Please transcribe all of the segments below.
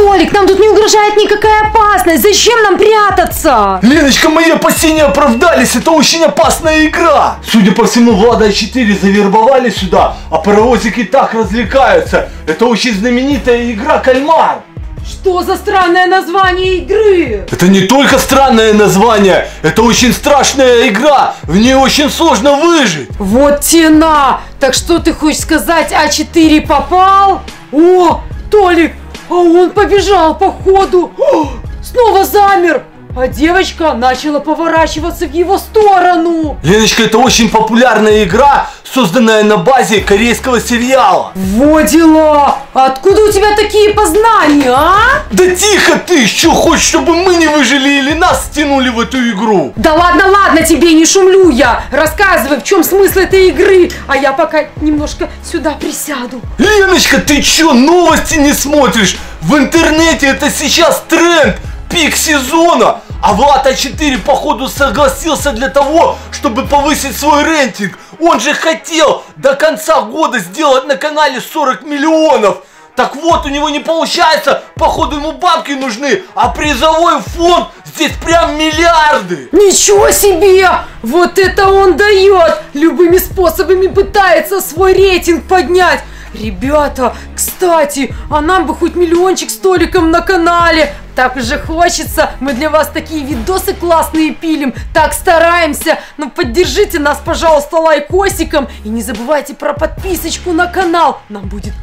Толик, нам тут не угрожает никакая опасность. Зачем нам прятаться? Леночка, мои опасения оправдались, это очень опасная игра. Судя по всему, Влада 4 завербовали сюда, а паровозики так развлекаются. Это очень знаменитая игра «Кальмар». Что за странное название игры? Это не только странное название, это очень страшная игра. В ней очень сложно выжить. Вот тена! Так что ты хочешь сказать, А4 попал? О, Толик, а он побежал по ходу. О, снова замер. А девочка начала поворачиваться в его сторону. Леночка, это очень популярная игра, созданная на базе корейского сериала. Вот дела! Откуда у тебя такие познания, а? Да тихо ты! Что хочешь, чтобы мы не выжили или нас стянули в эту игру? Да ладно, ладно, тебе не шумлю я. Рассказывай, в чем смысл этой игры, а я пока немножко сюда присяду. Леночка, ты чё, новости не смотришь? В интернете это сейчас тренд, пик сезона. А Влад А4 походу согласился для того, чтобы повысить свой рейтинг. Он же хотел до конца года сделать на канале 40 миллионов. Так вот, у него не получается, походу ему бабки нужны, а призовой фонд здесь прям миллиарды. Ничего себе! Вот это он дает! Любыми способами пытается свой рейтинг поднять. Ребята, кстати, а нам бы хоть миллиончик столиком на канале. Так уже хочется. Мы для вас такие видосы классные пилим. Так стараемся. Ну поддержите нас, пожалуйста, лайкосиком. И не забывайте про подписочку на канал. Нам будет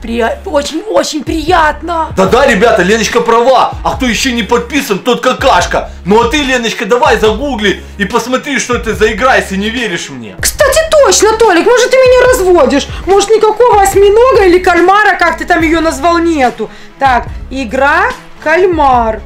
очень-очень приятно. Да-да, ребята, Леночка права. А кто еще не подписан, тот какашка. Ну а ты, Леночка, давай загугли и посмотри, что это за игра, если не веришь мне. Кстати, точно, Толик, может ты меня разводишь? Может никакого осьминога или кальмара, как ты там ее назвал, нету? Так, игра кальмар.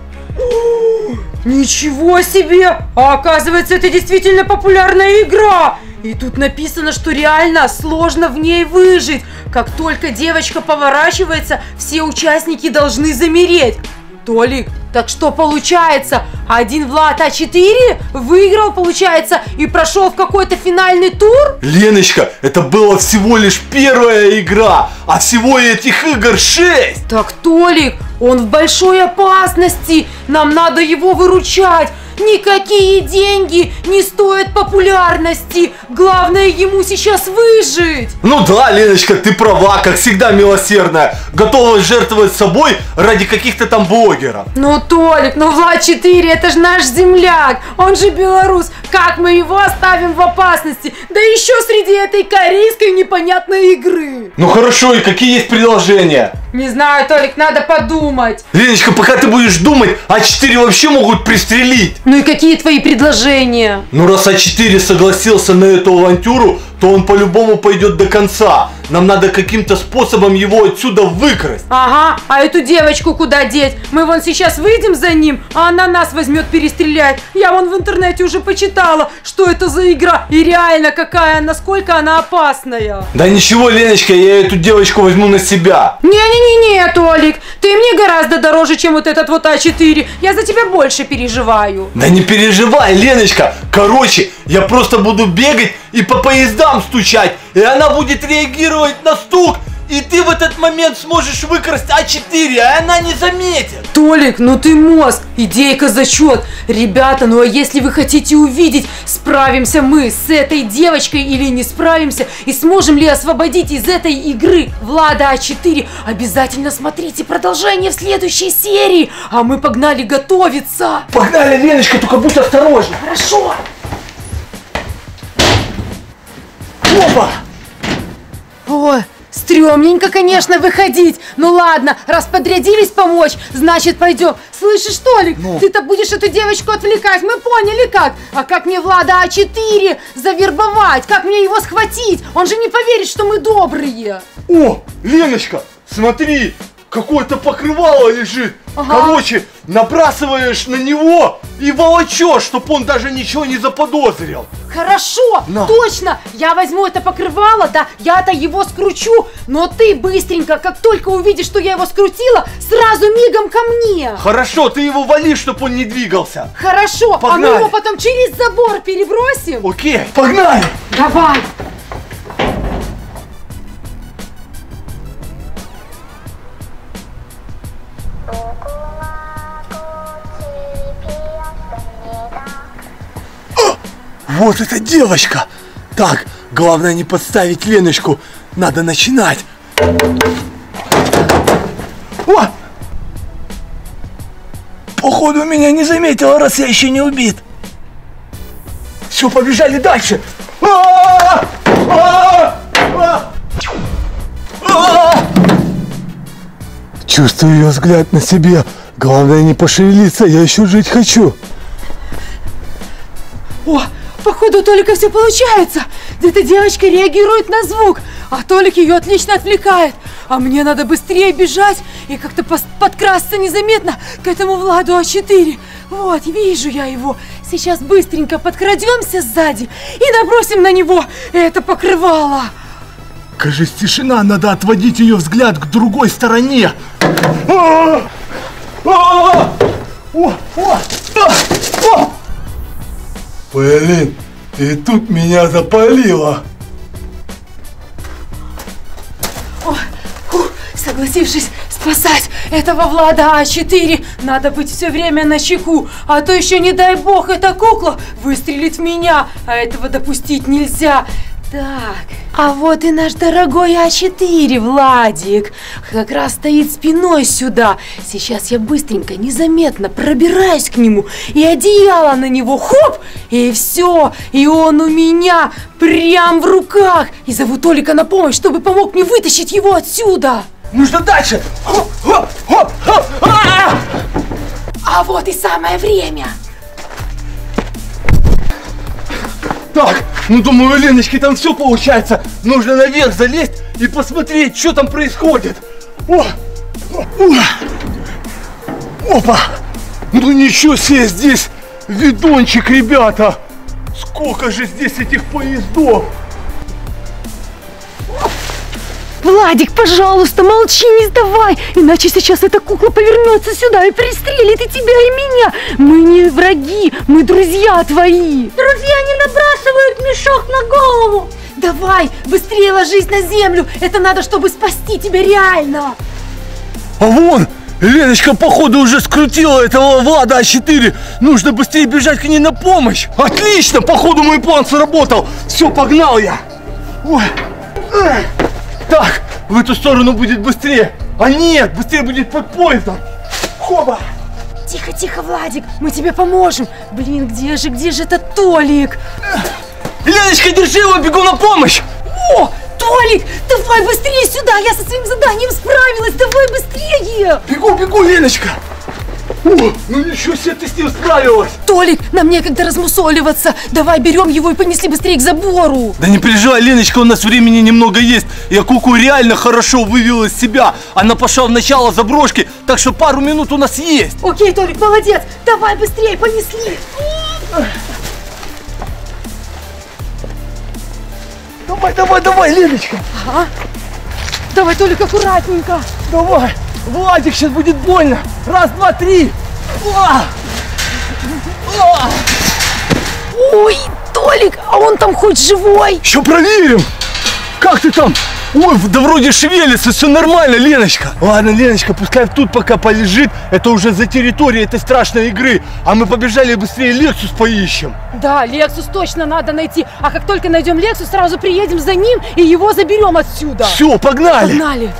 Ничего себе! А оказывается, это действительно популярная игра! И тут написано, что реально сложно в ней выжить. Как только девочка поворачивается, все участники должны замереть. Толик, так что получается, один Влад А4 выиграл, получается, и прошел в какой-то финальный тур? Леночка, это была всего лишь первая игра, а всего этих игр 6. Так, Толик, он в большой опасности, нам надо его выручать. Никакие деньги не стоят популярности. Главное ему сейчас выжить. Ну да, Леночка, ты права, как всегда милосердная. Готова жертвовать собой ради каких-то там блогеров. Ну, Толик, ну Влад 4, это же наш земляк. Он же белорус. Как мы его оставим в опасности? Да еще среди этой корейской непонятной игры. Ну хорошо, и какие есть предложения? Не знаю, Толик, надо подумать. Леночка, пока ты будешь думать, А4 вообще могут пристрелить. Ну и какие твои предложения? Ну раз А4 согласился на эту авантюру, то он по-любому пойдет до конца. Нам надо каким-то способом его отсюда выкрасть. Ага, а эту девочку куда деть? Мы вон сейчас выйдем за ним, а она нас возьмет перестрелять. Я вон в интернете уже почитала, что это за игра и реально какая, насколько она опасная. Да ничего, Леночка, я эту девочку возьму на себя. Не-не-не-не, Толик, ты мне гораздо дороже, чем вот этот вот А4. Я за тебя больше переживаю. Да не переживай, Леночка. Короче, я просто буду бегать и по поездам стучать, и она будет реагировать на стук, и ты в этот момент сможешь выкрасть А4, а она не заметит. Толик, ну ты мозг, идейка зачет. Ребята, ну а если вы хотите увидеть, справимся мы с этой девочкой или не справимся, и сможем ли освободить из этой игры Влада А4, обязательно смотрите продолжение в следующей серии. А мы погнали готовиться. Погнали, Леночка, только будь осторожна. Хорошо. Опа! Ой, стрёмненько, конечно, выходить. Ну ладно, раз подрядились помочь, значит пойдем. Слышишь, Толик, Ну? ты-то будешь эту девочку отвлекать, мы поняли как. А как мне Влада А4 завербовать? Как мне его схватить? Он же не поверит, что мы добрые. О, Леночка, смотри, какое-то покрывало лежит. Ага. Короче, набрасываешь на него и волочешь, чтоб он даже ничего не заподозрил. Хорошо, На. точно, я возьму это покрывало, да, я-то его скручу, но ты быстренько, как только увидишь, что я его скрутила, сразу мигом ко мне. Хорошо, ты его вали, чтоб он не двигался. Хорошо, а мы Погнали. его потом через забор перебросим. Окей, погнали! Давай. Вот эта девочка! Так, главное не подставить Леночку. Надо начинать. О! Походу меня не заметила, раз я еще не убит. Все, побежали дальше. А! А! А! Чувствую ее взгляд на себе. Главное не пошевелиться, я еще жить хочу. О, походу Толика все получается. Эта девочка реагирует на звук, а Толик ее отлично отвлекает. А мне надо быстрее бежать и как-то подкрасться незаметно к этому Владу А4. Вот, вижу я его. Сейчас быстренько подкрадемся сзади и набросим на него это покрывало. Кажись, тишина, надо отводить ее взгляд к другой стороне. А! А! О, о, а, о! Блин, и тут меня запалило. О, фу, согласившись спасать этого Влада А4, надо быть все время на чеку, а то еще, не дай бог, эта кукла выстрелит в меня, а этого допустить нельзя. Так, а вот и наш дорогой А4, Владик, как раз стоит спиной сюда. Сейчас я быстренько, незаметно пробираюсь к нему, и одеяло на него, хоп, и все, и он у меня прям в руках. И зову Толика на помощь, чтобы помог мне вытащить его отсюда. Нужно дальше. Хоп, хоп, хоп, хоп. А! А вот и самое время. Так, ну думаю, Леночки там все получается. Нужно наверх залезть и посмотреть, что там происходит. О! О! Опа! Ну ничего себе здесь видончик, ребята! Сколько же здесь этих поездов! Владик, пожалуйста, молчи, не сдавай, иначе сейчас эта кукла повернется сюда и пристрелит и тебя, и меня. Мы не враги, мы друзья твои. Друзья не набрасывают мешок на голову. Давай, быстрее ложись на землю, это надо, чтобы спасти тебя реально. А вон! Леночка, походу, уже скрутила этого Влада А4. Нужно быстрее бежать к ней на помощь. Отлично! Походу, мой план сработал. Все, погнал я. Ой. Эх. Так, в эту сторону будет быстрее. А нет, быстрее будет под поездом. Хоба! Тихо, тихо, Владик, мы тебе поможем. Блин, где же, где же этот Толик? Леночка, держи его, бегу на помощь. О, Толик, давай быстрее сюда, я со своим заданием справилась, давай быстрее. Бегу, бегу, Леночка. О, ну ничего себе, ты с ним справилась. Толик, нам некогда размусоливаться. Давай берем его и понесли быстрее к забору. Да не переживай, Леночка, у нас времени немного есть. Я Куку реально хорошо вывел из себя. Она пошла в начало заброшки, так что пару минут у нас есть. Окей, Толик, молодец. Давай быстрее, понесли. Давай, давай, давай, Леночка. Ага. Давай, Толик, аккуратненько. Давай. Владик, сейчас будет больно. Раз, два, три. О! О! Ой, Толик, а он там хоть живой? Еще проверим. Как ты там? Ой, да вроде шевелится, все нормально, Леночка. Ладно, Леночка, пускай тут пока полежит. Это уже за территорией этой страшной игры. А мы побежали быстрее Лексус поищем. Да, Лексус точно надо найти. А как только найдем Лексус, сразу приедем за ним и его заберем отсюда. Все, погнали. Погнали.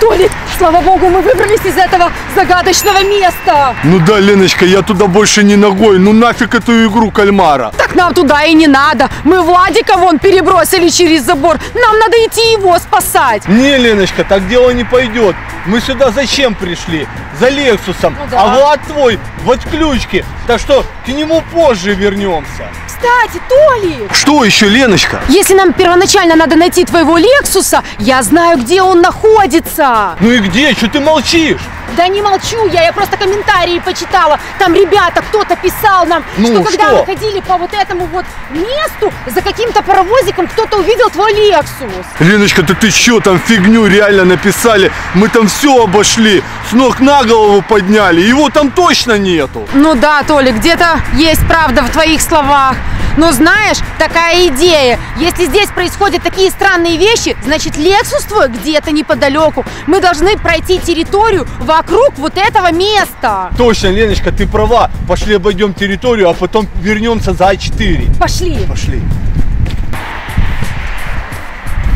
Толик, слава богу, мы выбрались из этого загадочного места. Ну да, Леночка, я туда больше не ногой. Ну нафиг эту игру кальмара. Так нам туда и не надо. Мы Владика вон перебросили через забор. Нам надо идти его спасать. Не, Леночка, так дело не пойдет. Мы сюда зачем пришли? За Лексусом. Ну да. А Влад твой в отключке. Так что к нему позже вернемся. Кстати, Толик, Что еще, Леночка? если нам первоначально надо найти твоего Лексуса, я знаю, где он находится. Ну и где? Что ты молчишь? Да не молчу я, я просто комментарии почитала. Там ребята, кто-то писал нам, Ну, что когда что? мы ходили по вот этому вот месту, за каким-то паровозиком кто-то увидел твой Лексус. Леночка, да ты что там фигню реально написали? Мы там все обошли, с ног на голову подняли, его там точно нету. Ну да, Толик, где-то есть правда в твоих словах. Но знаешь, такая идея. Если здесь происходят такие странные вещи, значит Лексус твой где-то неподалеку. Мы должны пройти территорию вокруг вот этого места. Точно, Леночка, ты права. Пошли обойдем территорию, а потом вернемся за А4. Пошли. Пошли.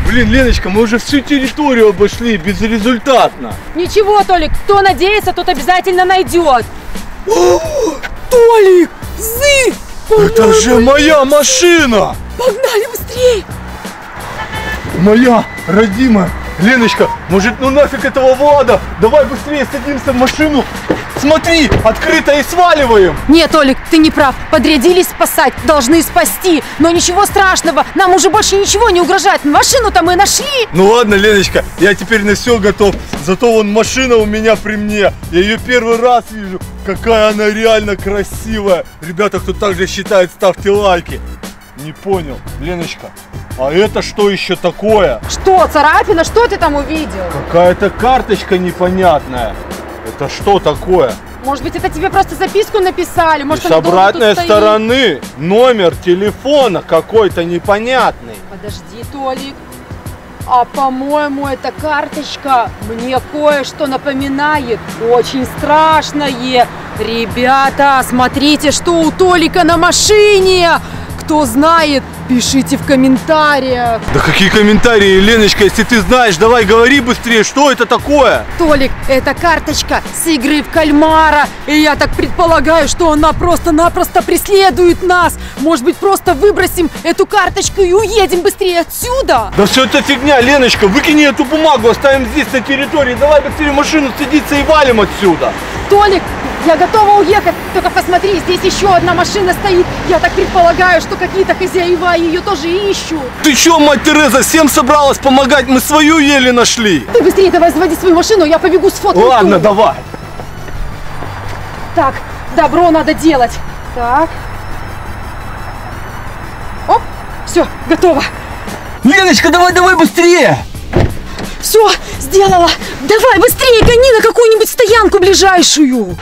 Блин, Леночка, мы уже всю территорию обошли безрезультатно. Ничего, Толик, кто надеется, тот обязательно найдет. Толик, зы! Это же моя машина! Погнали быстрее! Моя родимая. Леночка, может ну нафиг этого Влада? Давай быстрее садимся в машину. Смотри, открыто и сваливаем. Нет, Толик, ты не прав. Подрядились спасать, должны спасти. Но ничего страшного, нам уже больше ничего не угрожает. Машину-то мы нашли. Ну ладно, Леночка, я теперь на все готов. Зато вон машина у меня при мне. Я ее первый раз вижу. Какая она реально красивая. Ребята, кто также считает, ставьте лайки. Не понял, Леночка, а это что еще такое? Что, царапина, что ты там увидел? Какая-то карточка непонятная. Это что такое? Может быть, это тебе просто записку написали? И Может, с она долго обратной тут стоит? стороны номер телефона какой-то непонятный. Подожди, Толик. А по-моему, эта карточка мне кое-что напоминает. Очень страшное. Ребята, смотрите, что у Толика на машине. Кто знает, пишите в комментариях. Да какие комментарии, Леночка, если ты знаешь, давай говори быстрее, что это такое? Толик, это карточка с игры в кальмара. И я так предполагаю, что она просто-напросто преследует нас. Может быть, просто выбросим эту карточку и уедем быстрее отсюда? Да все это фигня, Леночка, выкини эту бумагу, оставим здесь на территории, давай быстрее в машину садиться и валим отсюда. Толик, я готова уехать. Только посмотри, здесь еще одна машина стоит. Я так предполагаю, что какие-то хозяева ее тоже ищут. Ты че, мать Тереза, всем собралась помогать? Мы свою еле нашли. Ты быстрее давай заводи свою машину, я побегу с фото. Ладно, давай. Так, добро надо делать. Так. Оп, все, готово. Леночка, давай, давай быстрее. Все, сделала. Давай быстрее гони на какую-нибудь стоянку ближайшую.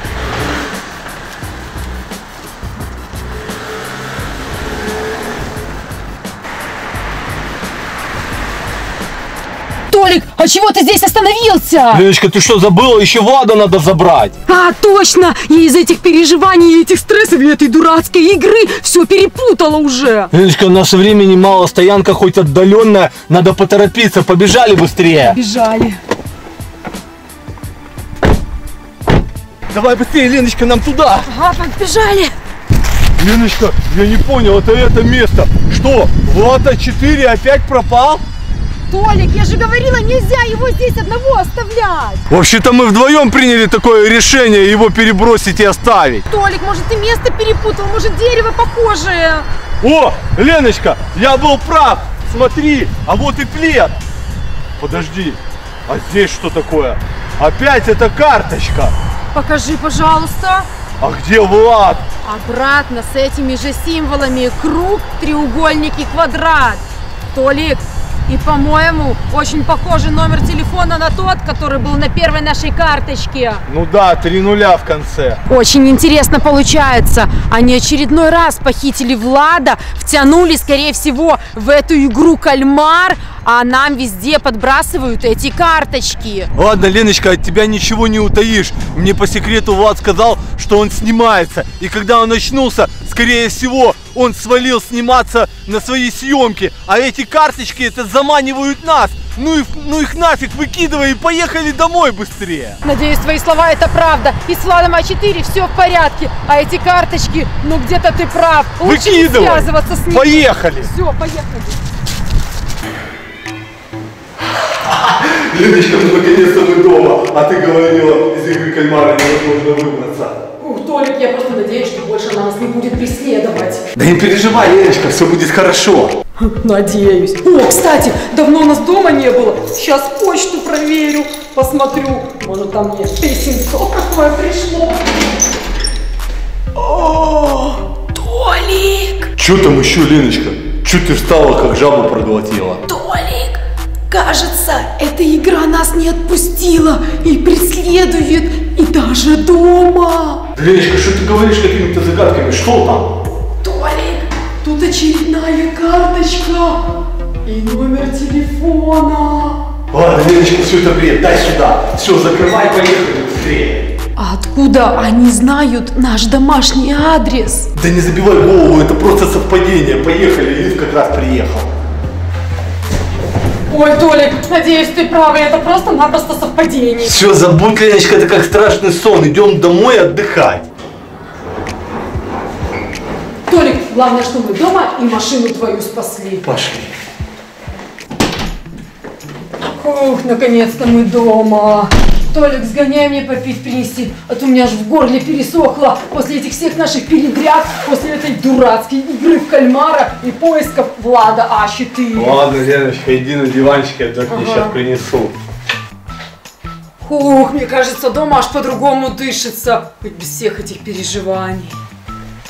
А чего ты здесь остановился? Леночка, ты что, забыла? Еще Влада надо забрать. А, точно! Я из этих переживаний, этих стрессов и этой дурацкой игры все перепутала уже. Леночка, у нас времени мало, стоянка хоть отдаленная, надо поторопиться, побежали быстрее. Бежали. Давай быстрее, Леночка, нам туда. Ага, побежали. Леночка, я не понял, это это место. Что, Влад А4 опять пропал? Толик, я же говорила, нельзя его здесь одного оставлять. Вообще-то мы вдвоем приняли такое решение, его перебросить и оставить. Толик, может ты место перепутал, может дерево похожее. О, Леночка, я был прав. Смотри, а вот и плед. Подожди, а здесь что такое? Опять эта карточка. Покажи, пожалуйста. А где Влад? Обратно с этими же символами круг, треугольник и квадрат. Толик, и, по-моему, очень похожий номер телефона на тот, который был на первой нашей карточке. Ну да, три нуля в конце. Очень интересно получается. Они очередной раз похитили Влада, втянули, скорее всего, в эту игру кальмар, а нам везде подбрасывают эти карточки. Ладно, Леночка, от тебя ничего не утаишь. Мне по секрету Влад сказал, что он снимается. И когда он очнулся, скорее всего, он свалил сниматься на свои съемки. А эти карточки это заманивают нас. Ну, и, ну их нафиг, выкидывай и поехали домой быстрее. Надеюсь, твои слова это правда. И с Владом А4 все в порядке. А эти карточки, ну где-то ты прав. Лучше не Выкидывай. связываться с ними. Поехали. Все, поехали. Леночка, ну наконец-то мы дома. А ты говорила, из игры кальмара невозможно выбраться. Толик, я просто надеюсь, что больше она нас не будет преследовать. Да не переживай, Леночка, все будет хорошо. Надеюсь. О, кстати, давно у нас дома не было. Сейчас почту проверю, посмотрю. Может, там мне письмецо какое пришло. О, Толик! Че там еще, Леночка? Че ты встала, как жабу проглотила? Толик! Кажется, эта игра нас не отпустила и преследует, и даже дома. Леночка, что ты говоришь какими-то загадками? Что там? Толик, тут очередная карточка и номер телефона. Ладно, Леночка, все это бред, дай сюда. Все, закрывай, поехали. быстрее. А откуда они знают наш домашний адрес? Да не забивай голову, это просто совпадение. Поехали, лифт как раз приехал. Ой, Толик, надеюсь, ты правый, это просто-напросто совпадение. Все, забудь, Леночка, это как страшный сон. Идем домой отдыхать. Толик, главное, что мы дома и машину твою спасли. Пошли. Ух, наконец-то мы дома. Толик, сгоняй мне попить принести, а то у меня аж в горле пересохло после этих всех наших передряг, после этой дурацкой игры в кальмара и поисков Влада А4. Ладно, Леночка, иди на диванчик, я только Ага. сейчас принесу. Ух, мне кажется, дома аж по-другому дышится, хоть без всех этих переживаний.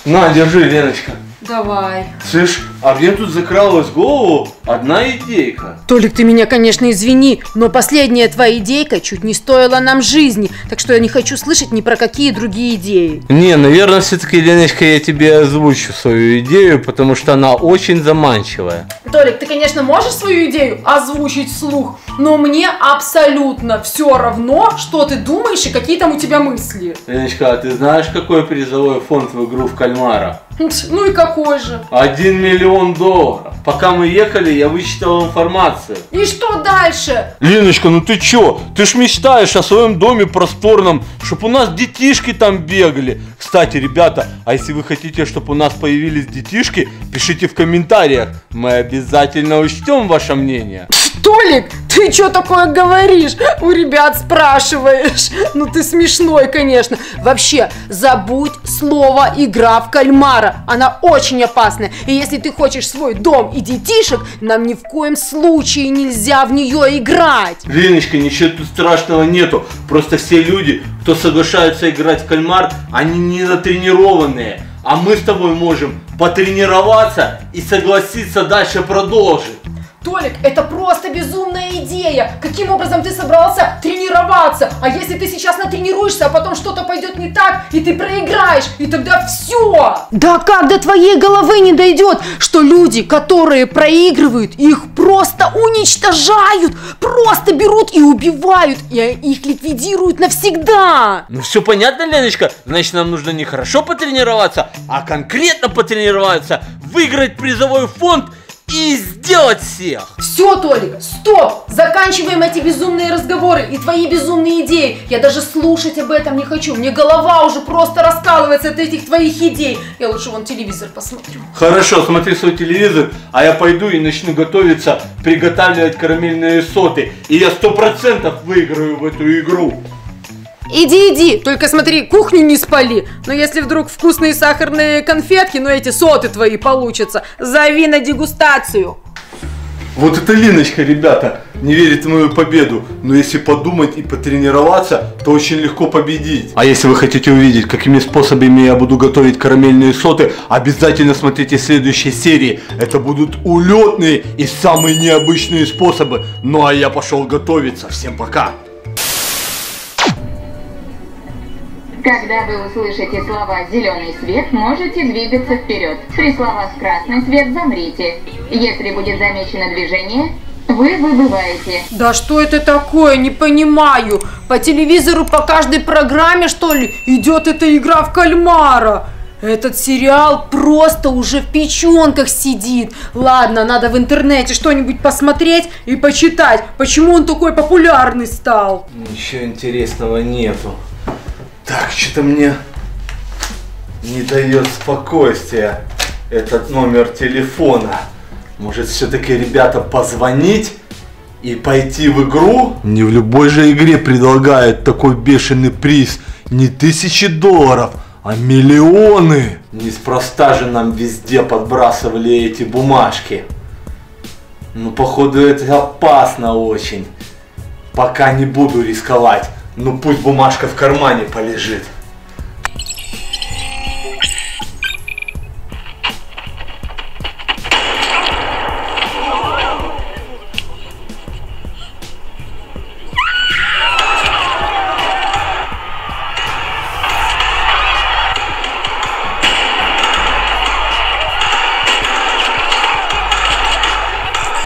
На, держи, Леночка. Давай. Слышь, а мне тут закралась в голову одна идейка. Толик, ты меня, конечно, извини, но последняя твоя идейка чуть не стоила нам жизни, так что я не хочу слышать ни про какие другие идеи. Не, наверное, все-таки, Леночка, я тебе озвучу свою идею, потому что она очень заманчивая. Толик, ты, конечно, можешь свою идею озвучить вслух, но мне абсолютно все равно, что ты думаешь и какие там у тебя мысли. Леночка, а ты знаешь, какой призовой фонд в игру в кальмара? Ну и какой же? Один миллион долларов. Пока мы ехали, я вычитал информацию. И что дальше? Леночка, ну ты чё? Ты ж мечтаешь о своем доме просторном, чтобы у нас детишки там бегали. Кстати, ребята, а если вы хотите, чтобы у нас появились детишки, пишите в комментариях. Мы обязательно учтем ваше мнение. Толик, ты что такое говоришь? У ребят спрашиваешь. Ну ты смешной, конечно. Вообще, забудь слово «игра в кальмара». Она очень опасная. И если ты хочешь свой дом и детишек, нам ни в коем случае нельзя в нее играть. Леночка, ничего тут страшного нету. Просто все люди, кто соглашаются играть в кальмар, они не натренированные. А мы с тобой можем потренироваться и согласиться дальше продолжить. Толик, это просто безумная идея. Каким образом ты собрался тренироваться? А если ты сейчас натренируешься, а потом что-то пойдет не так, и ты проиграешь, и тогда все. Да как до твоей головы не дойдет, что люди, которые проигрывают, их просто уничтожают, просто берут и убивают, и их ликвидируют навсегда. Ну все понятно, Леночка? Значит, нам нужно не хорошо потренироваться, а конкретно потренироваться, выиграть призовой фонд и сделать всех. Все, Толик, стоп! Заканчиваем эти безумные разговоры и твои безумные идеи. Я даже слушать об этом не хочу. Мне голова уже просто раскалывается от этих твоих идей. Я лучше вон телевизор посмотрю. Хорошо, смотри свой телевизор, а я пойду и начну готовиться приготавливать карамельные соты. И я сто процентов выиграю в эту игру. Иди, иди, только смотри, кухню не спали. Но если вдруг вкусные сахарные конфетки, ну эти соты твои получатся, зови на дегустацию. Вот это Леночка, ребята, не верит в мою победу. Но если подумать и потренироваться, то очень легко победить. А если вы хотите увидеть, какими способами я буду готовить карамельные соты, обязательно смотрите следующие серии. Это будут улетные и самые необычные способы. Ну а я пошел готовиться. Всем пока. Когда вы услышите слова «зеленый свет», можете двигаться вперед. При словах «красный свет» замрите. Если будет замечено движение, вы выбываете. Да что это такое, не понимаю. По телевизору по каждой программе, что ли, идет эта игра в кальмара. Этот сериал просто уже в печенках сидит. Ладно, надо в интернете что-нибудь посмотреть и почитать, почему он такой популярный стал. Ничего интересного нету. Так, что-то мне не дает спокойствия этот номер телефона. Может все-таки, ребята, позвонить и пойти в игру? Не в любой же игре предлагают такой бешеный приз. Не тысячи долларов, а миллионы. Неспроста же нам везде подбрасывали эти бумажки. Ну, походу, это опасно очень. Пока не буду рисковать. Ну пусть бумажка в кармане полежит.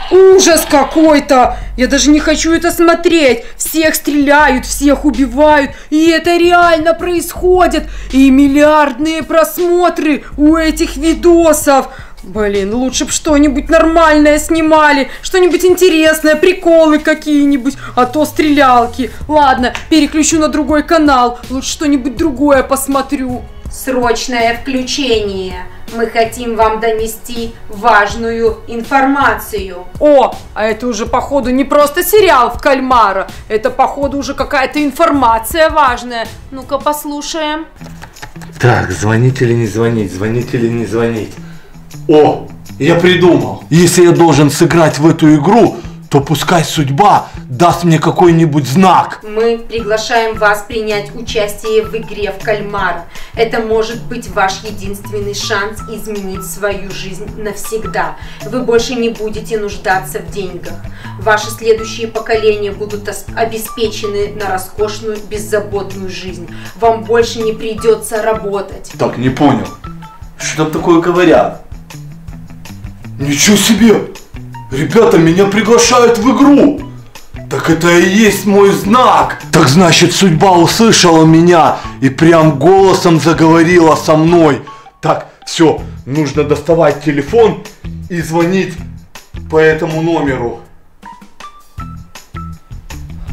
Ужас какой-то! Я даже не хочу это смотреть. Всех стреляют, всех убивают, и это реально происходит. И миллиардные просмотры у этих видосов. Блин, лучше бы что-нибудь нормальное снимали, что-нибудь интересное, приколы какие-нибудь, а то стрелялки. Ладно, переключу на другой канал, лучше что-нибудь другое посмотрю. Срочное включение. Мы хотим вам донести важную информацию. О, а это уже походу не просто сериал в кальмара, это походу уже какая-то информация важная. Ну-ка послушаем. Так, звонить или не звонить, звонить или не звонить. О, я придумал. Если я должен сыграть в эту игру, то пускай судьба даст мне какой-нибудь знак. Мы приглашаем вас принять участие в игре в кальмара. Это может быть ваш единственный шанс изменить свою жизнь навсегда. Вы больше не будете нуждаться в деньгах. Ваши следующие поколения будут обеспечены на роскошную, беззаботную жизнь. Вам больше не придется работать. Так, не понял. Что там такое говорят? Ничего себе! Ребята, меня приглашают в игру! Так это и есть мой знак! Так значит, судьба услышала меня и прям голосом заговорила со мной. Так, все, нужно доставать телефон и звонить по этому номеру.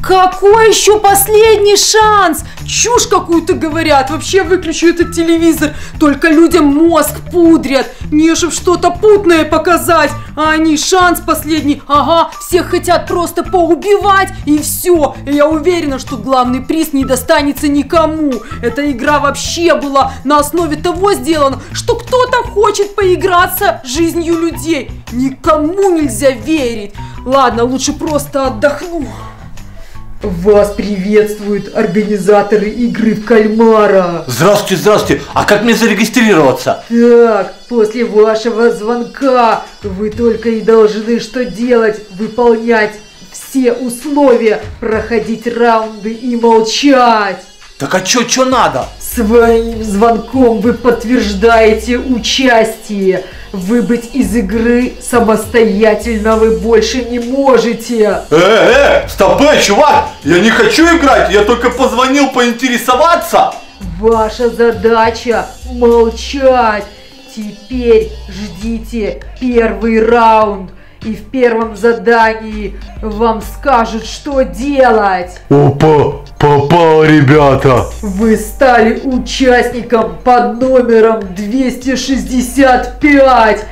Какой еще последний шанс? Чушь какую-то говорят. Вообще выключу этот телевизор. Только людям мозг пудрят. Не чтоб что-то путное показать. А они шанс последний. Ага, всех хотят просто поубивать и все. И я уверена, что главный приз не достанется никому. Эта игра вообще была на основе того сделана, что кто-то хочет поиграться жизнью людей. Никому нельзя верить. Ладно, лучше просто отдохну. Вас приветствуют организаторы игры в кальмара. Здравствуйте, здравствуйте. А как мне зарегистрироваться? Так, после вашего звонка вы только и должны что делать? Выполнять все условия, проходить раунды и молчать. Так а чё, чё надо? Своим звонком вы подтверждаете участие. Выбыть из игры самостоятельно вы больше не можете. Э, э, стоп, э, чувак, я не хочу играть, я только позвонил поинтересоваться. Ваша задача молчать. Теперь ждите первый раунд. И в первом задании вам скажут, что делать. Опа, попал, ребята. Вы стали участником под номером 265.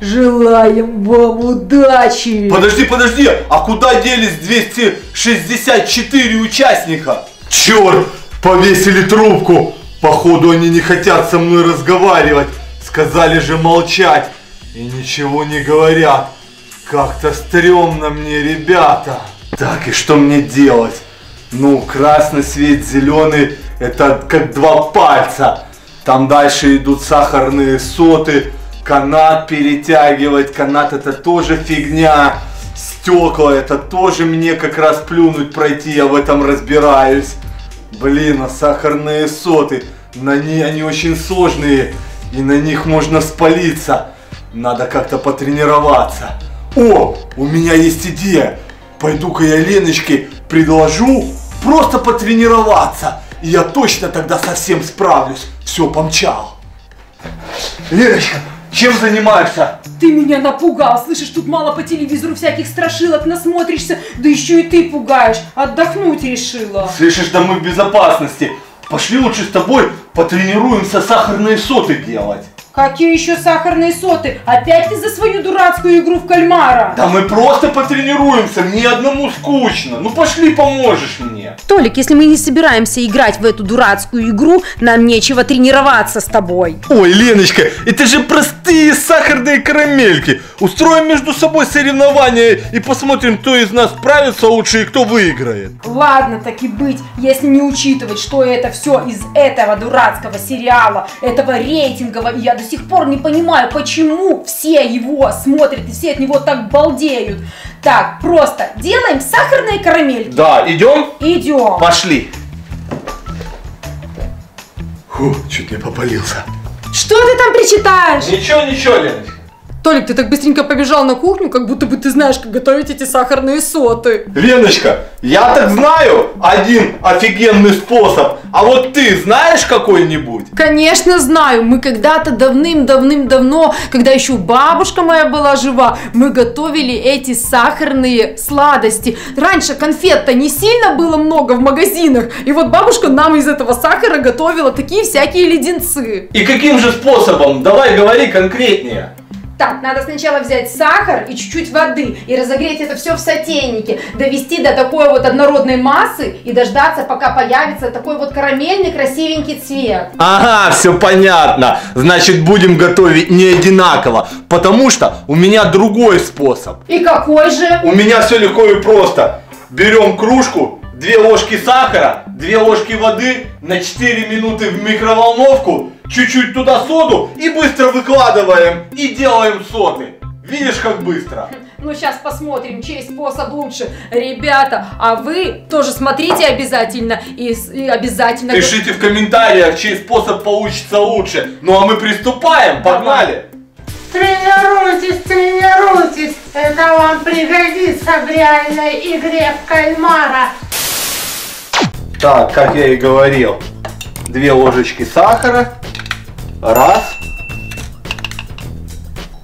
Желаем вам удачи! Подожди, подожди, а куда делись 264 участника? Черт, повесили трубку. Походу они не хотят со мной разговаривать. Сказали же молчать. И ничего не говорят. Как-то стрёмно мне, ребята. Так, и что мне делать? Ну, красный свет, зеленый, это как два пальца. Там дальше идут сахарные соты, канат перетягивать, канат это тоже фигня. Стекла это тоже мне как раз плюнуть пройти, я в этом разбираюсь. Блин, а сахарные соты, на них они очень сложные, и на них можно спалиться. Надо как-то потренироваться. О, у меня есть идея. Пойду-ка я Леночке предложу просто потренироваться. И я точно тогда совсем справлюсь. Все, помчал. Леночка, чем занимаешься? Ты меня напугал, слышишь, тут мало по телевизору всяких страшилок насмотришься, да еще и ты пугаешь. Отдохнуть решила. Слышишь, да мы в безопасности. Пошли лучше с тобой потренируемся сахарные соты делать. Какие еще сахарные соты? Опять ты за свою дурацкую игру в кальмара? Да мы просто потренируемся, мне одному скучно. Ну пошли, поможешь мне. Толик, если мы не собираемся играть в эту дурацкую игру, нам нечего тренироваться с тобой. Ой, Леночка, это же простые сахарные карамельки. Устроим между собой соревнования и посмотрим, кто из нас справится лучше и кто выиграет. Ладно, так и быть, если не учитывать, что это все из этого дурацкого сериала, этого рейтингового, и я до сих пор не понимаю, почему все его смотрят и все от него так балдеют. Так, просто делаем сахарные карамельки. Да, идем? Идем. Пошли. Фу, чуть не попалился. Что ты там причитаешь? Ничего, ничего, Леночка. Толик, ты так быстренько побежал на кухню, как будто бы ты знаешь, как готовить эти сахарные соты. Леночка, я так знаю один офигенный способ, а вот ты знаешь какой-нибудь? Конечно знаю, мы когда-то давным-давным-давно, когда еще бабушка моя была жива, мы готовили эти сахарные сладости. Раньше конфет-то не сильно было много в магазинах, и вот бабушка нам из этого сахара готовила такие всякие леденцы. И каким же способом? Давай говори конкретнее. Так, надо сначала взять сахар и чуть-чуть воды и разогреть это все в сотейнике, довести до такой вот однородной массы и дождаться, пока появится такой вот карамельный красивенький цвет. Ага, все понятно. Значит, будем готовить не одинаково, потому что у меня другой способ. И какой же? У меня все легко и просто. Берем кружку, две ложки сахара, две ложки воды на 4 минуты в микроволновку, чуть-чуть туда соду и быстро выкладываем и делаем соты. Видишь, как быстро? Ну, сейчас посмотрим, чей способ лучше. Ребята, а вы тоже смотрите обязательно и, и обязательно... Пишите в комментариях, чей способ получится лучше. Ну а мы приступаем, погнали! Тренируйтесь, тренируйтесь. Это вам пригодится в реальной игре в кальмара. Так, как я и говорил, две ложечки сахара. Раз.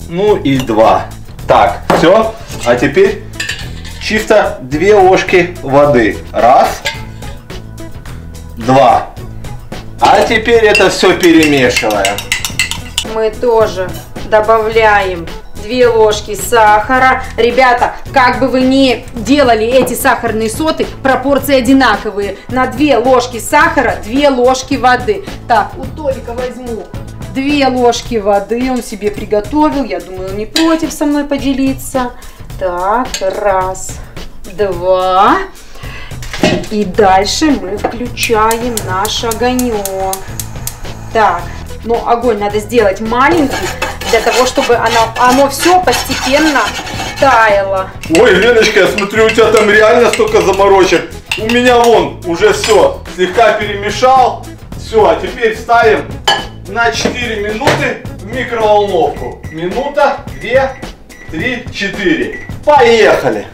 Ну и два. Так, все. А теперь чисто две ложки воды. Раз. Два. А теперь это все перемешиваем. Мы тоже добавляем две ложки сахара. Ребята, как бы вы ни делали эти сахарные соты, пропорции одинаковые. На две ложки сахара, две ложки воды. Так, у Толика возьму две ложки воды. Он себе приготовил. Я думаю, он не против со мной поделиться. Так, раз, два. И дальше мы включаем наш огонек. Так, но огонь надо сделать маленький, для того, чтобы оно, оно все постепенно таяло. Ой, Леночка, я смотрю, у тебя там реально столько заморочек. У меня вон уже все, слегка перемешал. Все, а теперь ставим на 4 минуты в микроволновку. Минута, две, три, четыре. Поехали!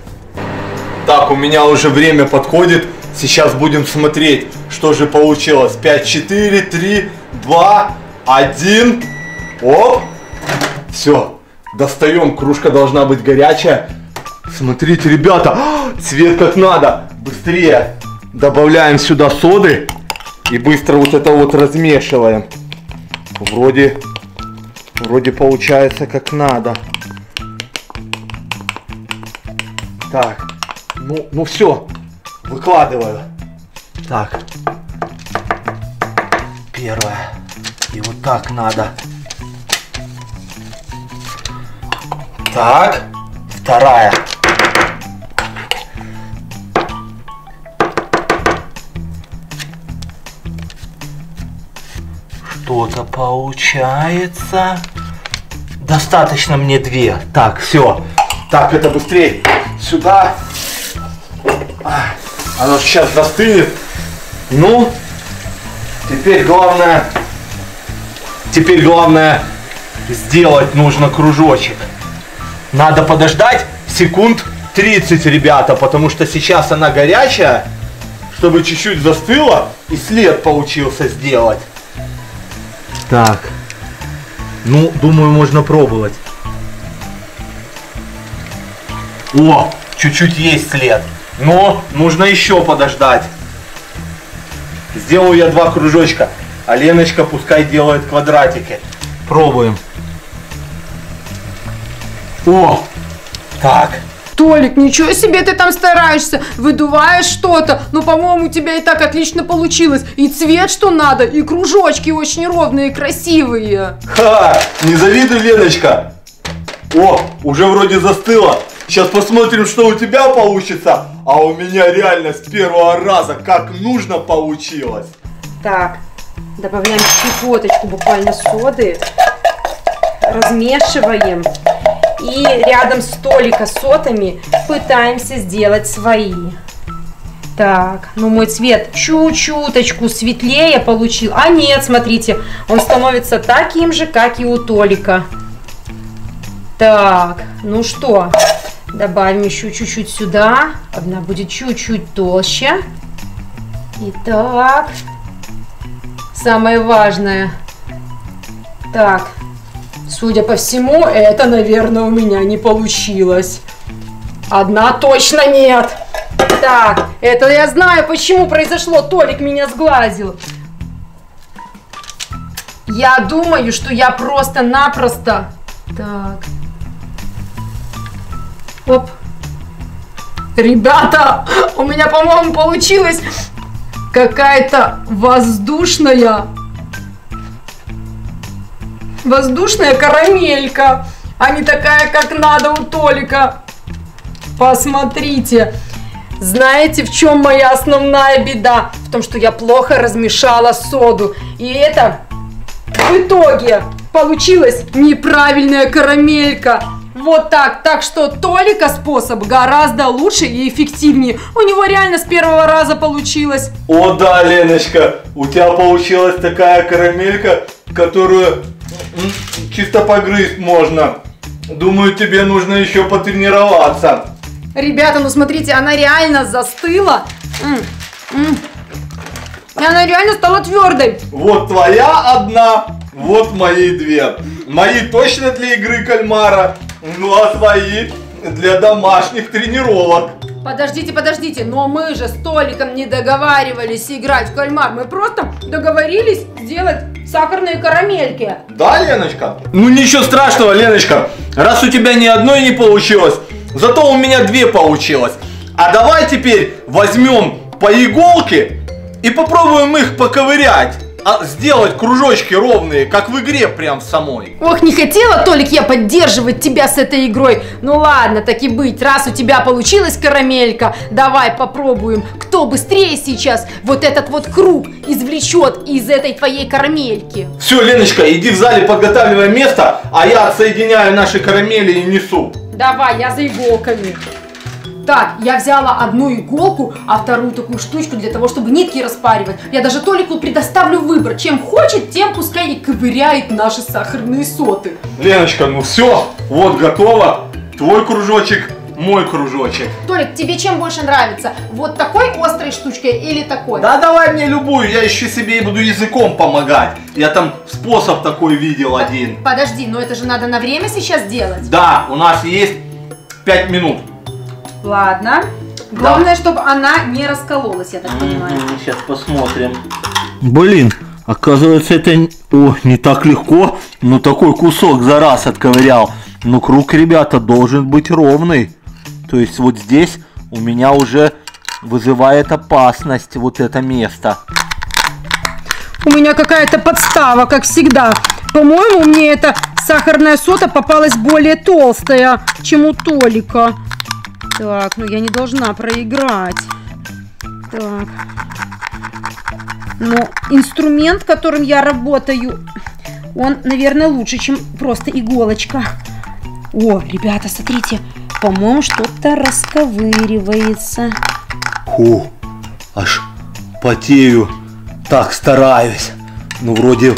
Так, у меня уже время подходит. Сейчас будем смотреть, что же получилось. 5, 4, 3, 2, 1. Оп! Все, достаем, кружка должна быть горячая. Смотрите, ребята, а, цвет как надо. Быстрее добавляем сюда соды и быстро вот это вот размешиваем. Вроде, вроде получается как надо. Так, ну, ну все, выкладываю. Так, первое. И вот так надо. Так, вторая. Что-то получается. Достаточно мне две. Так, все. Так, это быстрее. Сюда. А, Оно сейчас застынет. Ну, теперь главное... Теперь главное сделать нужно кружочек. Надо подождать секунд 30, ребята, потому что сейчас она горячая, чтобы чуть-чуть застыла и след получился сделать. Так. Ну, думаю, можно пробовать. О, чуть-чуть есть след. Но нужно еще подождать. Сделаю я два кружочка, а Леночка пускай делает квадратики. Пробуем. О, так. Толик, ничего себе ты там стараешься, выдуваешь что-то, но, по-моему, у тебя и так отлично получилось. И цвет, что надо, и кружочки очень ровные, красивые. Ха, не завидуй, Леночка. О, уже вроде застыло. Сейчас посмотрим, что у тебя получится. А у меня реально с первого раза как нужно получилось. Так, добавляем щепоточку буквально соды, размешиваем и рядом с Толика сотами пытаемся сделать свои. Так, ну мой цвет чуть-чуточку светлее получил. А нет, смотрите, он становится таким же, как и у Толика. Так, ну что, добавим еще чуть-чуть сюда. Она будет чуть-чуть толще. Итак, самое важное. Так, судя по всему, это, наверное, у меня не получилось. Одна точно нет. Так, это я знаю, почему произошло. Толик меня сглазил. Я думаю, что я просто-напросто... Так. Оп. Ребята, у меня, по-моему, получилась какая-то воздушная... Воздушная карамелька, а не такая, как надо у Толика. Посмотрите. Знаете, в чем моя основная беда? В том, что я плохо размешала соду. И это в итоге получилась неправильная карамелька. Вот так. Так что Толика способ гораздо лучше и эффективнее. У него реально с первого раза получилось. О да, Леночка, у тебя получилась такая карамелька, которую чисто погрызть можно. Думаю, тебе нужно еще потренироваться. Ребята, ну смотрите, она реально застыла. Она реально стала твердой. Вот твоя одна, вот мои две. Мои точно для игры кальмара, ну а твои для домашних тренировок. Подождите, подождите, но мы же с Толиком не договаривались играть в кальмар. Мы просто договорились сделать сахарные карамельки. Да, Леночка? Ну ничего страшного, Леночка. Раз у тебя ни одной не получилось, зато у меня две получилось. А давай теперь возьмем по иголке и попробуем их поковырять. А сделать кружочки ровные, как в игре прям самой. Ох, не хотела, Толик, я поддерживать тебя с этой игрой. Ну ладно, так и быть, раз у тебя получилась карамелька, давай попробуем, кто быстрее сейчас вот этот вот круг извлечет из этой твоей карамельки. Все, Леночка, иди в зале подготавливай место, а я отсоединяю наши карамели и несу. Давай, я за иголками. Так, я взяла одну иголку, а вторую такую штучку для того, чтобы нитки распаривать. Я даже Толику предоставлю выбор. Чем хочет, тем пускай и ковыряет наши сахарные соты. Леночка, ну все, вот готово. Твой кружочек, мой кружочек. Толик, тебе чем больше нравится? Вот такой острой штучкой или такой? Да давай мне любую, я еще себе и буду языком помогать. Я там способ такой видел один. Подожди, но это же надо на время сейчас делать. Да, у нас есть 5 минут. Ладно. Главное, чтобы она не раскололась, я так понимаю. Сейчас посмотрим. Блин, оказывается, это о, не так легко, но такой кусок за раз отковырял. Но круг, ребята, должен быть ровный. То есть вот здесь у меня уже вызывает опасность вот это место. У меня какая-то подстава, как всегда. По-моему, мне эта сахарная сота попалась более толстая, чем у Толика. Так, ну я не должна проиграть. Так. Но инструмент, которым я работаю, он, наверное, лучше, чем просто иголочка. О, ребята, смотрите, по-моему, что-то расковыривается. Фу, аж потею. Так стараюсь. Ну, вроде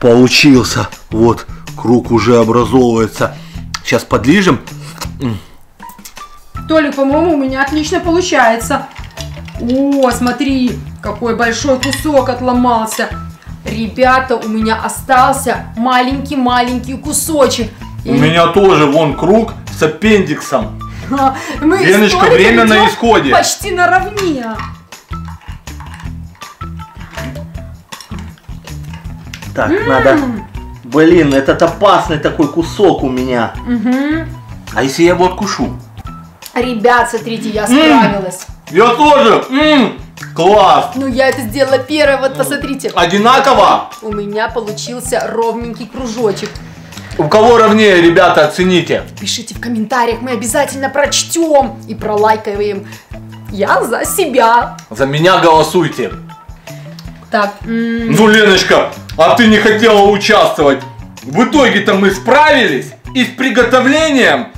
получился. Вот, круг уже образовывается. Сейчас подлижем. Толик, по-моему, у меня отлично получается. О, смотри, какой большой кусок отломался. Ребята, у меня остался маленький-маленький кусочек. У меня тоже вон круг с аппендиксом. Мы Леночка, время на исходе. Почти наравне. Так, надо... Блин, этот опасный такой кусок у меня. Мгм. А если я его откушу? Ребят, смотрите, я справилась. Я тоже. М, класс. Ну, я это сделала первая, вот посмотрите. Одинаково? У меня получился ровненький кружочек. У кого ровнее, ребята, оцените. Пишите в комментариях, мы обязательно прочтем и пролайкаем. Я за себя. За меня голосуйте. Так, Ну, Леночка, а ты не хотела участвовать. В итоге-то мы справились и с приготовлением,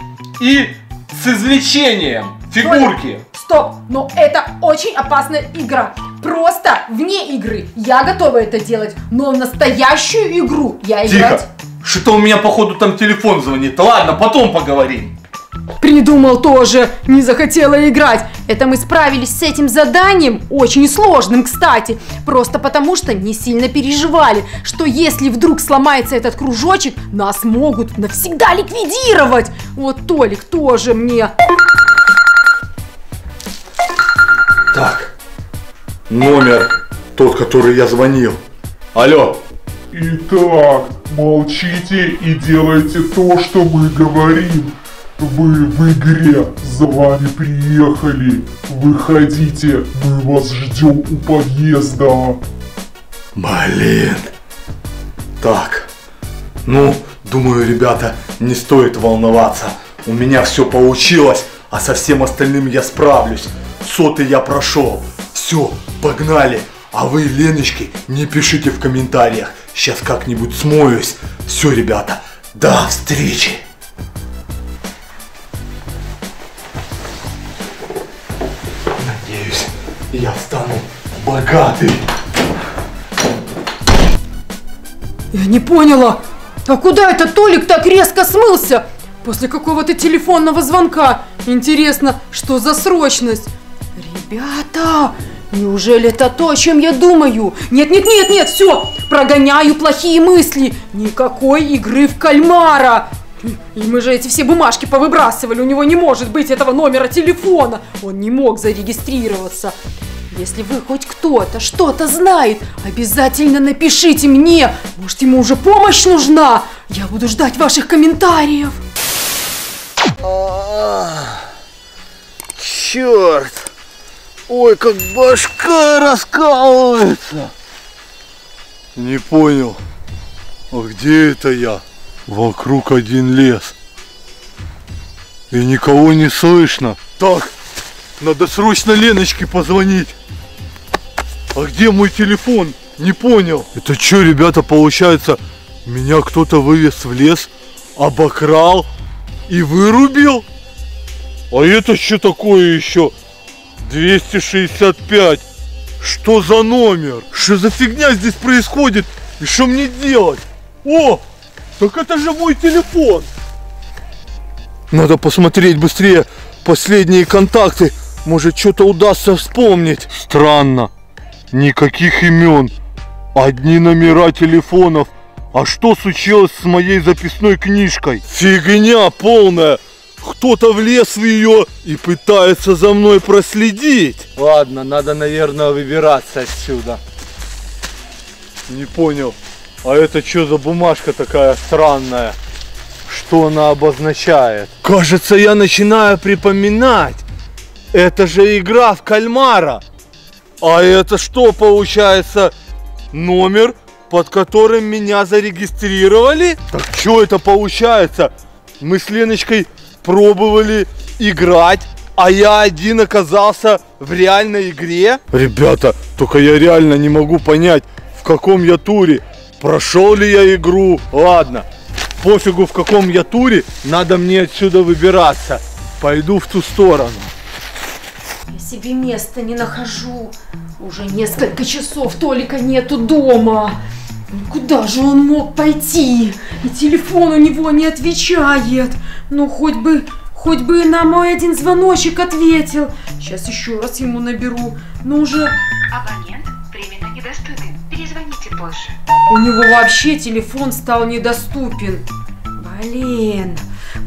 и с извлечением фигурки. стоп, но это очень опасная игра. Просто вне игры я готова это делать, но в настоящую игру я играть Тихо. Что-то у меня, походу, там телефон звонит. Ладно, потом поговорим. Придумал тоже, не захотела играть. Это мы справились с этим заданием, очень сложным, кстати, просто потому что не сильно переживали, что если вдруг сломается этот кружочек, нас могут навсегда ликвидировать. Вот Толик тоже мне. Так, номер тот, который я звонил. Алло. Итак, молчите и делайте то, что мы говорим. Вы в игре, за вами приехали. Выходите, мы вас ждем у подъезда. Блин. Так, ну, думаю, ребята, не стоит волноваться. У меня все получилось, а со всем остальным я справлюсь. Сотый я прошел. Все, погнали. А вы, Леночки, не пишите в комментариях. Сейчас как-нибудь смоюсь. Все, ребята, до встречи. Я стану богатый. Я не поняла, а куда этот Толик так резко смылся? После какого-то телефонного звонка. Интересно, что за срочность? Ребята, неужели это то, о чем я думаю? Нет, нет, нет, нет, все, прогоняю плохие мысли. Никакой игры в кальмара. И мы же эти все бумажки повыбрасывали, у него не может быть этого номера телефона. Он не мог зарегистрироваться. Если вы хоть кто-то что-то знает, обязательно напишите мне. Может, ему уже помощь нужна? Я буду ждать ваших комментариев. Черт! Ой, как башка раскалывается! Не понял. А где это я? Вокруг один лес. И никого не слышно. Так, надо срочно Леночке позвонить. А где мой телефон? Не понял. Это что, ребята, получается, меня кто-то вывез в лес, обокрал и вырубил? А это что такое еще? 265. Что за номер? Что за фигня здесь происходит? И что мне делать? О, так это же мой телефон. Надо посмотреть быстрее последние контакты. Может, что-то удастся вспомнить. Странно. Никаких имен. Одни номера телефонов. А что случилось с моей записной книжкой? Фигня полная. Кто-то влез в ее и пытается за мной проследить. Ладно, надо, наверное, выбираться отсюда. Не понял. А это что за бумажка такая странная? Что она обозначает? Кажется, я начинаю припоминать. Это же игра в кальмара. А это что получается? Номер, под которым меня зарегистрировали? Так что это получается? Мы с Леночкой пробовали играть, а я один оказался в реальной игре? Ребята, только я реально не могу понять, в каком я туре. Прошел ли я игру? Ладно, пофигу в каком я туре, надо мне отсюда выбираться. Пойду в ту сторону. Я себе места не нахожу. Уже несколько часов Толика нету дома. Ну, Куда же он мог пойти? И телефон у него не отвечает. Ну, хоть бы, хоть бы на мой один звоночек ответил. Сейчас еще раз ему наберу. Ну, уже Абонент временно недоступен. Позже. у него вообще телефон стал недоступен. Блин,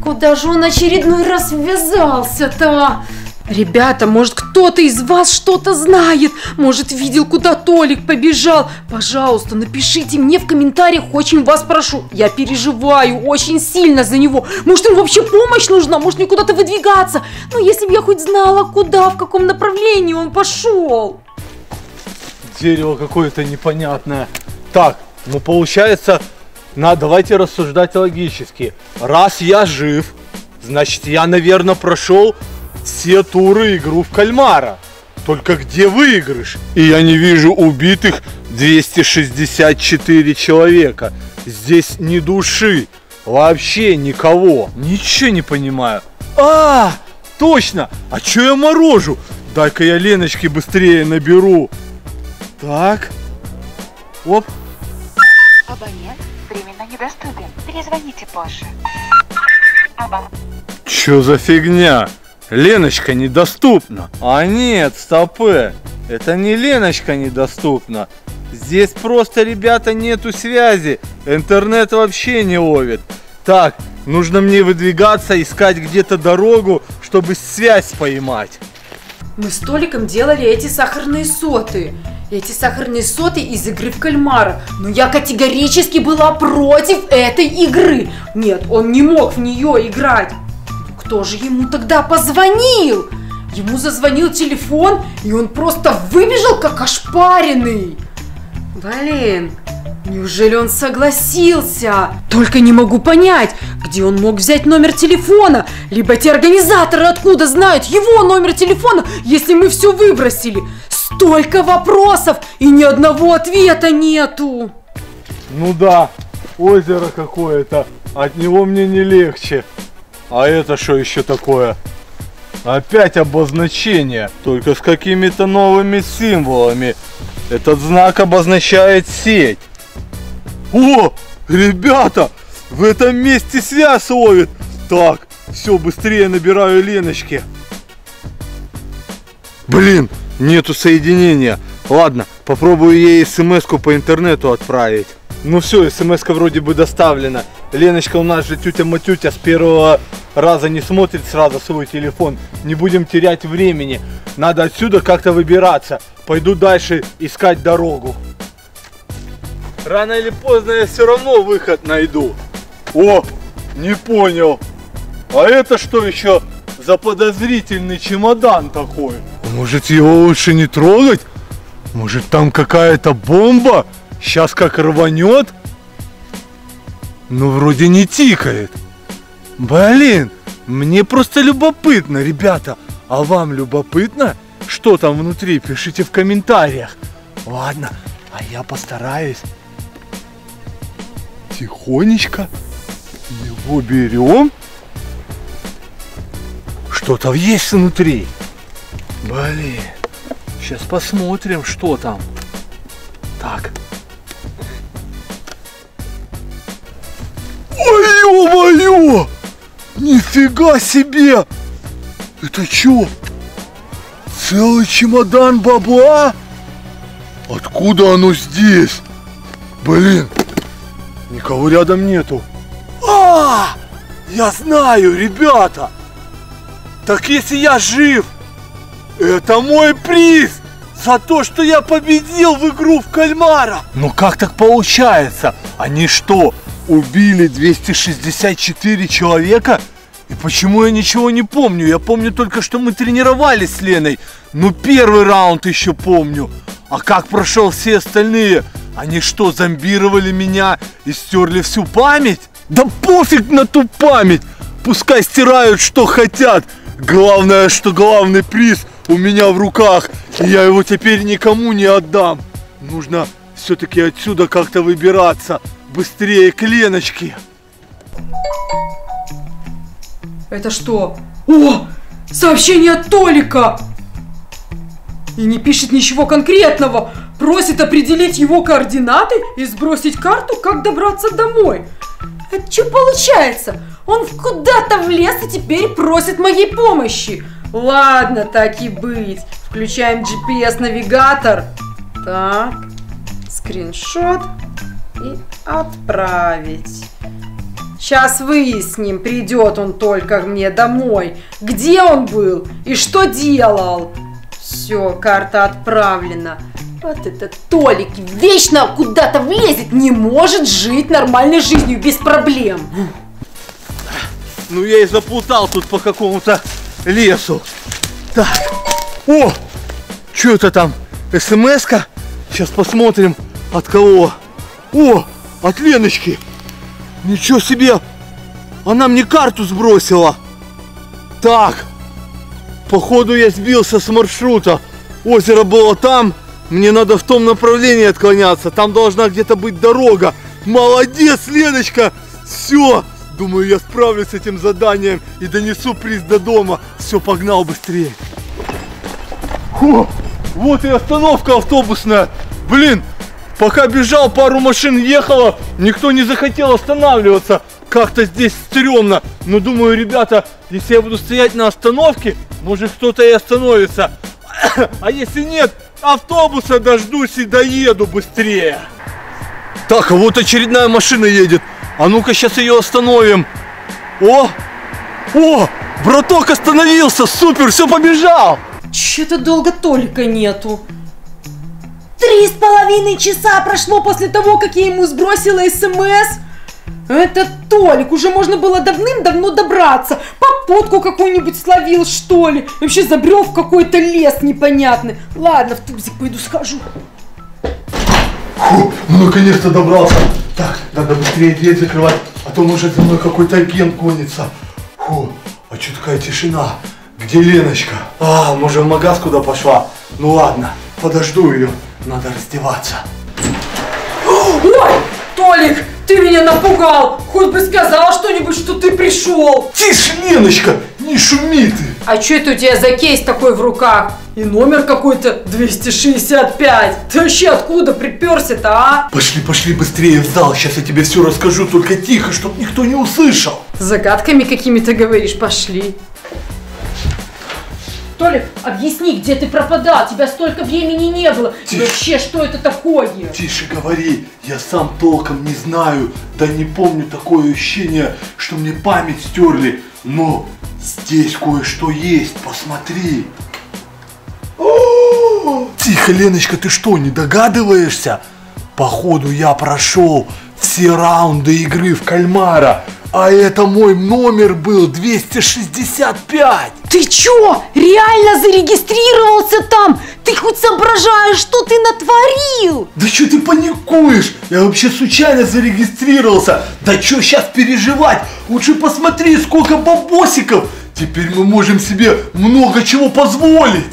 куда же он очередной раз ввязался-то? Ребята, может кто-то из вас что-то знает? Может видел, куда Толик побежал? Пожалуйста, напишите мне в комментариях, очень вас прошу. Я переживаю очень сильно за него. Может ему вообще помощь нужна? Может мне куда-то выдвигаться? Ну если бы я хоть знала, куда, в каком направлении он пошел. Дерево какое-то непонятное. Так, ну получается, на, давайте рассуждать логически. Раз я жив, значит я, наверное, прошел все туры игру в кальмара. Только где выигрыш? И я не вижу убитых 264 человека. Здесь ни души. Вообще никого. Ничего не понимаю. А, точно. А чё я морожу? Дай-ка я Леночке быстрее наберу. Так. Оп. Абонент временно недоступен. Перезвоните позже. Абонент. Чё за фигня? Леночка недоступна. А нет, стопы. Это не Леночка недоступна. Здесь просто, ребята, нету связи. Интернет вообще не ловит. Так, нужно мне выдвигаться, искать где-то дорогу, чтобы связь поймать. Мы с Толиком делали эти сахарные соты. Эти сахарные соты из игры в кальмара. Но я категорически была против этой игры. Нет, он не мог в нее играть. Кто же ему тогда позвонил? Ему зазвонил телефон, и он просто выбежал как ошпаренный. Блин, неужели он согласился? Только не могу понять, где он мог взять номер телефона. Либо эти организаторы откуда знают его номер телефона, если мы все выбросили. Столько вопросов и ни одного ответа нету. Ну да, озеро какое-то. От него мне не легче. А это что еще такое? Опять обозначение, только с какими-то новыми символами. Этот знак обозначает сеть. О, ребята, в этом месте связь ловит. Так, все, быстрее набираю Леночки. Блин, нету соединения. Ладно, попробую ей смс-ку по интернету отправить. Ну все, смс вроде бы доставлена. Леночка у нас же тетя-матютя с первого раза не смотрит сразу свой телефон. Не будем терять времени. Надо отсюда как-то выбираться. Пойду дальше искать дорогу. Рано или поздно я все равно выход найду. О, не понял. А это что еще за подозрительный чемодан такой? Может его лучше не трогать? Может там какая-то бомба? Сейчас как рванет? Ну вроде не тикает. Блин, мне просто любопытно, ребята. А вам любопытно, что там внутри? Пишите в комментариях. Ладно, а я постараюсь тихонечко его берем. Что-то есть внутри. Блин, сейчас посмотрим, что там. Так. Ой, ё-моё! Нифига себе! Это чё? Целый чемодан бабла? Откуда оно здесь? Блин, никого рядом нету. А, я знаю, ребята. Так если я жив, это мой приз за то, что я победил в игру в кальмара. Ну как так получается? Они что, убили 264 человека? И почему я ничего не помню? Я помню только, что мы тренировались с Леной. Ну, первый раунд еще помню. А как прошел все остальные? Они что, зомбировали меня и стерли всю память? Да пофиг на ту память! Пускай стирают, что хотят. Главное, что главный приз у меня в руках, и я его теперь никому не отдам. Нужно все-таки отсюда как-то выбираться. Быстрее к Леночке. Это что? О, сообщение от Толика! И не пишет ничего конкретного. Просит определить его координаты и сбросить карту, как добраться домой. Это что получается? Он куда-то влез и теперь просит моей помощи. Ладно, так и быть. Включаем GPS-навигатор. Так, скриншот и отправить. Сейчас выясним, придет он только мне домой. Где он был и что делал? Все, карта отправлена. Вот это Толик вечно куда-то влезет, не может жить нормальной жизнью без проблем. Ну я и заплутал тут по какому-то лесу. Так, о, что это там? СМС-ка? Сейчас посмотрим, от кого. О, от Леночки. Ничего себе, она мне карту сбросила. Так, походу я сбился с маршрута. Озеро было там, мне надо в том направлении отклоняться. Там должна где-то быть дорога. Молодец, Леночка! Все, думаю, я справлюсь с этим заданием и донесу приз до дома. Все, погнал быстрее. О, вот и остановка автобусная. Блин, Пока бежал, пару машин ехало, никто не захотел останавливаться. Как-то здесь стрёмно. Но думаю, ребята, если я буду стоять на остановке, может кто-то и остановится. А если нет, автобуса дождусь и доеду быстрее. Так, а вот очередная машина едет. А ну-ка сейчас ее остановим. О! О! Браток остановился! Супер, все побежал! Че-то долго Толика нету. Три с половиной часа прошло после того, как я ему сбросила СМС. Это Толик, уже можно было давным-давно добраться. Попутку какую-нибудь словил, что ли. Вообще забрел в какой-то лес непонятный. Ладно, в тубзик пойду схожу. Фу, ну наконец-то добрался. Так, надо быстрее дверь закрывать, а то может за мной какой-то агент гонится. Фу, а что такая тишина? Где Леночка? А, может в магаз куда пошла? Ну ладно, подожду ее, надо раздеваться. Ой, Толик, ты меня напугал. Хоть бы сказал что-нибудь, что ты пришел. Тише, Леночка, не шуми ты. А что это у тебя за кейс такой в руках? И номер какой-то 265. Ты вообще откуда приперся-то, а? Пошли, пошли быстрее в зал, сейчас я тебе все расскажу, только тихо, чтобы никто не услышал. Загадками какими-то говоришь, пошли. Толик, объясни, где ты пропадал? Тебя столько времени не было. И Тише. вообще, что это такое? Тише говори, я сам толком не знаю, да не помню такое ощущение, что мне память стерли. Но здесь кое-что есть, посмотри. Тихо, Леночка, ты что, не догадываешься? Походу я прошел все раунды игры в кальмара, а это мой номер был 265. Ты чё? Реально зарегистрировался там? Ты хоть соображаешь, что ты натворил? Да что ты паникуешь? Я вообще случайно зарегистрировался. Да что сейчас переживать? Лучше посмотри, сколько бабосиков. Теперь мы можем себе много чего позволить.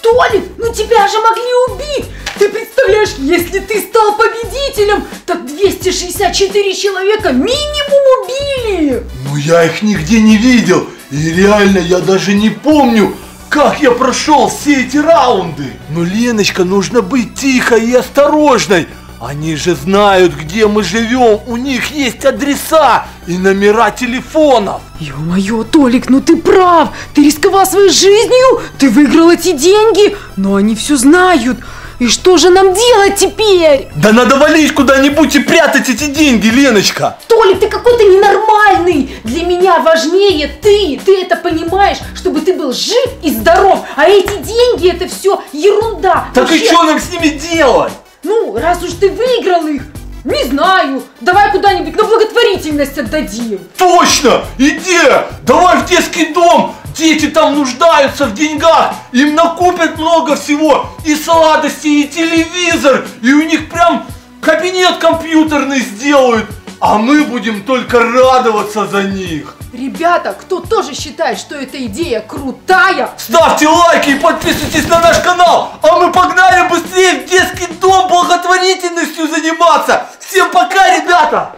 Толик, ну тебя же могли убить! Ты представляешь, если ты стал победителем, так 264 человека минимум убили! Но я их нигде не видел. И реально я даже не помню, как я прошел все эти раунды. Но, Леночка, нужно быть тихой и осторожной. Они же знают, где мы живем. У них есть адреса и номера телефонов. Ё-моё, Толик, ну ты прав! Ты рисковал своей жизнью, ты выиграл эти деньги, но они все знают. И что же нам делать теперь? Да надо валить куда-нибудь и прятать эти деньги, Леночка. Толик, ты какой-то ненормальный! Для меня важнее ты! Ты это понимаешь, чтобы ты был жив и здоров, а эти деньги это все ерунда! Так и Вообще- что нам с ними делать? Ну, раз уж ты выиграл их, не знаю, давай куда-нибудь на благотворительность отдадим. Точно! Идея! Давай в детский дом! Дети там нуждаются в деньгах! Им накупят много всего! И сладости, и телевизор! И у них прям кабинет компьютерный сделают! А мы будем только радоваться за них! Ребята, кто тоже считает, что эта идея крутая, Ставьте лайки и подписывайтесь на наш канал! А мы погнали быстрее в детский дом благотворительностью заниматься! Всем пока, ребята!